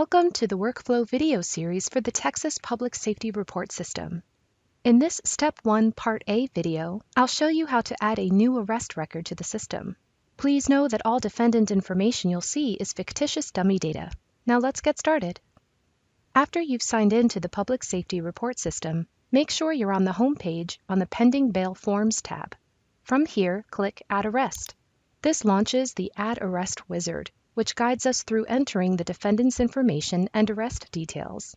Welcome to the workflow video series for the Texas Public Safety Report System. In this Step 1 Part A video, I'll show you how to add a new arrest record to the system. Please know that all defendant information you'll see is fictitious dummy data. Now let's get started. After you've signed in to the Public Safety Report System, make sure you're on the home page on the Pending Bail Forms tab. From here, click Add Arrest. This launches the Add Arrest wizard, which guides us through entering the defendant's information and arrest details.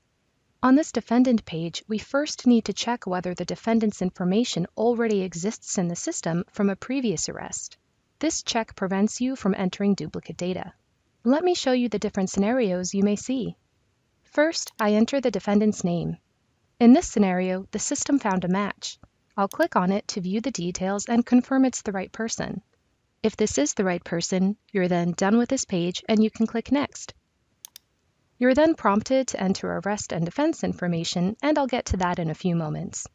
On this defendant page, we first need to check whether the defendant's information already exists in the system from a previous arrest. This check prevents you from entering duplicate data. Let me show you the different scenarios you may see. First, I enter the defendant's name. In this scenario, the system found a match. I'll click on it to view the details and confirm it's the right person. If this is the right person, you're then done with this page and you can click Next. You're then prompted to enter arrest and defense information, and I'll get to that in a few moments.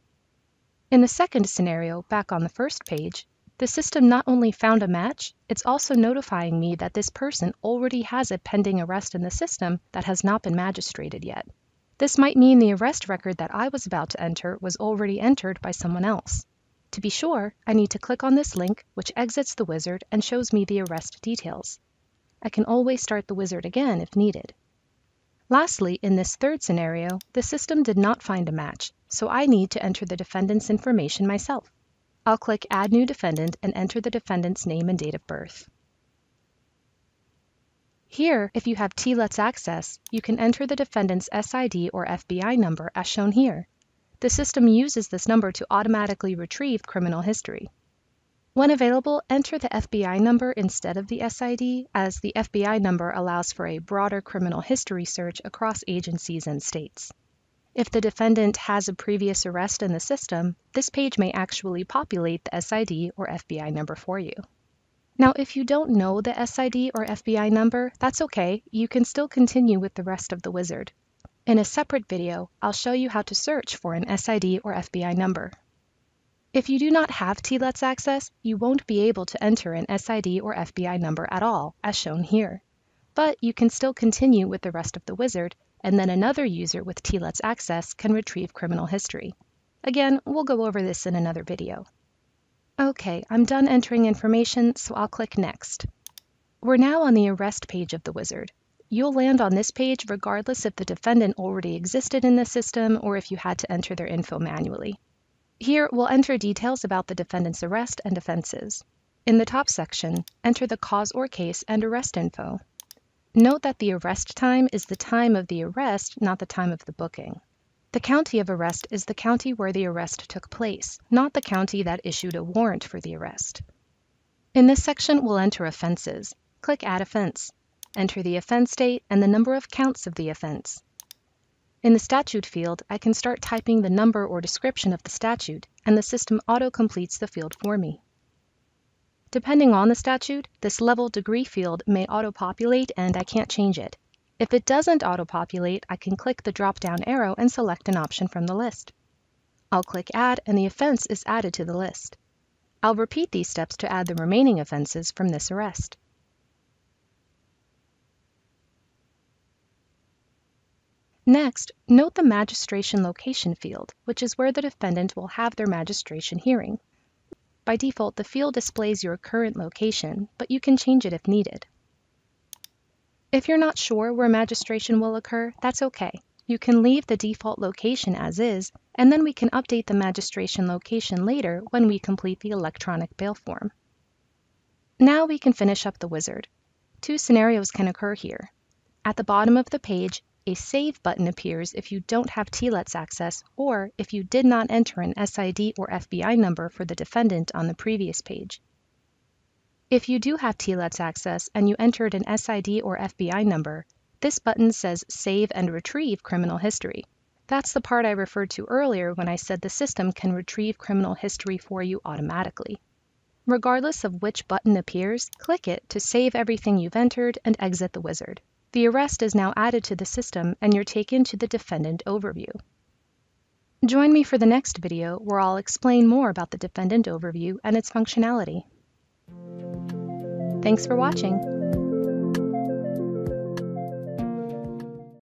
In the second scenario, back on the first page, the system not only found a match, it's also notifying me that this person already has a pending arrest in the system that has not been magistrated yet. This might mean the arrest record that I was about to enter was already entered by someone else. To be sure, I need to click on this link, which exits the wizard and shows me the arrest details. I can always start the wizard again if needed. Lastly, in this third scenario, the system did not find a match, so I need to enter the defendant's information myself. I'll click Add New Defendant and enter the defendant's name and date of birth. Here, if you have TLETS access, you can enter the defendant's SID or FBI number as shown here. The system uses this number to automatically retrieve criminal history. When available, enter the FBI number instead of the SID, as the FBI number allows for a broader criminal history search across agencies and states. If the defendant has a previous arrest in the system, this page may actually populate the SID or FBI number for you. Now, if you don't know the SID or FBI number, that's okay. You can still continue with the rest of the wizard. In a separate video, I'll show you how to search for an SID or FBI number. If you do not have TLETS access, you won't be able to enter an SID or FBI number at all, as shown here. But you can still continue with the rest of the wizard, and then another user with TLETS access can retrieve criminal history. Again, we'll go over this in another video. Okay, I'm done entering information, so I'll click Next. We're now on the arrest page of the wizard. You'll land on this page regardless if the defendant already existed in the system or if you had to enter their info manually. Here, we'll enter details about the defendant's arrest and offenses. In the top section, enter the cause or case and arrest info. Note that the arrest time is the time of the arrest, not the time of the booking. The county of arrest is the county where the arrest took place, not the county that issued a warrant for the arrest. In this section, we'll enter offenses. Click Add Offense. Enter the offense date and the number of counts of the offense. In the statute field, I can start typing the number or description of the statute, and the system auto-completes the field for me. Depending on the statute, this level degree field may auto-populate and I can't change it. If it doesn't auto-populate, I can click the drop-down arrow and select an option from the list. I'll click Add and the offense is added to the list. I'll repeat these steps to add the remaining offenses from this arrest. Next, note the magistration location field, which is where the defendant will have their magistration hearing. By default, the field displays your current location, but you can change it if needed. If you're not sure where magistration will occur, that's okay. You can leave the default location as is, and then we can update the magistration location later when we complete the electronic bail form. Now we can finish up the wizard. Two scenarios can occur here. At the bottom of the page, a Save button appears if you don't have TLETS access or if you did not enter an SID or FBI number for the defendant on the previous page. If you do have TLETS access and you entered an SID or FBI number, this button says Save and Retrieve Criminal History. That's the part I referred to earlier when I said the system can retrieve criminal history for you automatically. Regardless of which button appears, click it to save everything you've entered and exit the wizard. The arrest is now added to the system and you're taken to the defendant overview. Join me for the next video where I'll explain more about the defendant overview and its functionality. Thanks for watching.